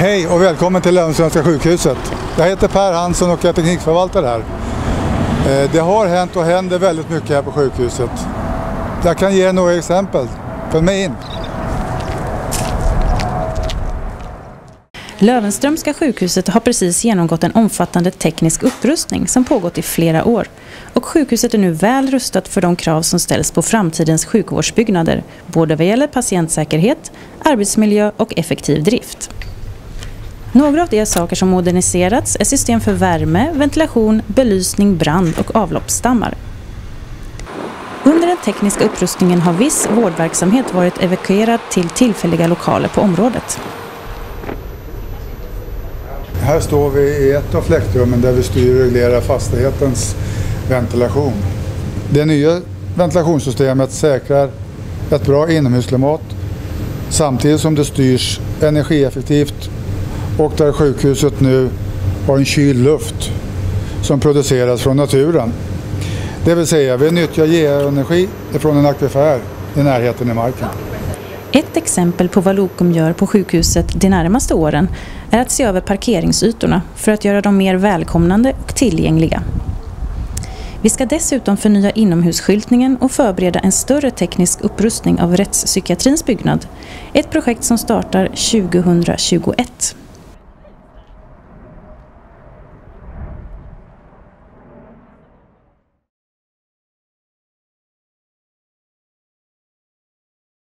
Hej och välkommen till Löwenströmska sjukhuset. Jag heter Per Hansson och jag är teknikförvaltare här. Eh, det har hänt och händer väldigt mycket här på sjukhuset. Jag kan ge några exempel. Följ med in. Löwenströmska sjukhuset har precis genomgått en omfattande teknisk upprustning som pågått i flera år. Och sjukhuset är nu väl rustat för de krav som ställs på framtidens sjukvårdsbyggnader, både vad gäller patientsäkerhet, arbetsmiljö och effektiv drift. Några av de saker som moderniserats är system för värme, ventilation, belysning, brand och avloppsstammar. Under den tekniska upprustningen har viss vårdverksamhet varit evakuerad till tillfälliga lokaler på området. Här står vi i ett av fläktrummen där vi styr och reglerar fastighetens ventilation. Det nya ventilationssystemet säkrar ett bra inomhusklimat samtidigt som det styrs energieffektivt och där sjukhuset nu har en kyld luft som produceras från naturen. Det vill säga vi nyttjar geoenergi från en akvifer i närheten i marken. Ett exempel på vad Lokum gör på sjukhuset de närmaste åren är att se över parkeringsytorna för att göra dem mer välkomnande och tillgängliga. Vi ska dessutom förnya inomhusskyltningen och förbereda en större teknisk upprustning av rättspsykiatrins byggnad. Ett projekt som startar 2021.